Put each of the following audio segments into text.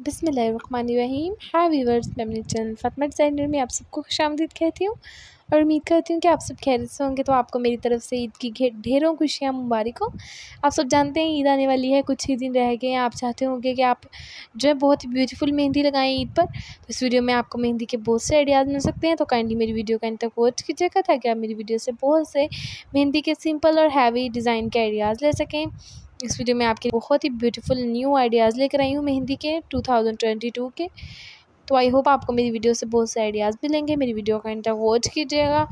बिसमीम हाय वीवर्स मैं अपने चैनल डिज़ाइनर में आप सबको खुश आमदीद कहती हूँ और उम्मीद करती हूँ कि आप सब खैर से होंगे। तो आपको मेरी तरफ़ से ईद की ढेरों खुशियाँ, मुबारक। हो आप सब जानते हैं ईद आने वाली है, कुछ ही दिन रह गए हैं। आप चाहते होंगे कि आप जो है बहुत ही ब्यूटीफुल मेहंदी लगाएँ ईद पर। तो इस वीडियो में आपको मेहंदी के बहुत से आइडियाज़ मिल सकते हैं। तो काइंडली मेरी वीडियो का तक वॉच कीजिएगा ताकि आप मेरी वीडियो से बहुत से मेहंदी के सिंपल और हैवी डिज़ाइन के आइडियाज़ ले सकें। इस वीडियो में आपके बहुत ही ब्यूटीफुल न्यू आइडियाज़ लेकर आई हूँ मेहंदी के 2022 के। तो आई होप आपको मेरी वीडियो से बहुत से आइडियाज़ मिलेंगे। मेरी वीडियो का इंटर वॉच कीजिएगा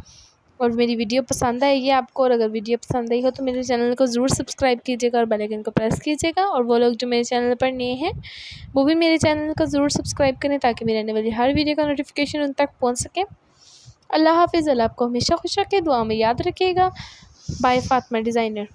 और मेरी वीडियो पसंद आएगी आपको। और अगर वीडियो पसंद आई हो तो मेरे चैनल को ज़रूर सब्सक्राइब कीजिएगा और बेल आइकन को प्रेस कीजिएगा। और वो लोग जो मेरे चैनल पर नए हैं, वो भी मेरे चैनल को ज़रूर सब्सक्राइब करें ताकि मेरे आने वाली हर वीडियो का नोटिफिकेशन उन तक पहुँच सके। अल्लाह हाफिज़। अल्लाह आपको हमेशा खुश रखे, दुआ में याद रखिएगा। Bye Fatima designer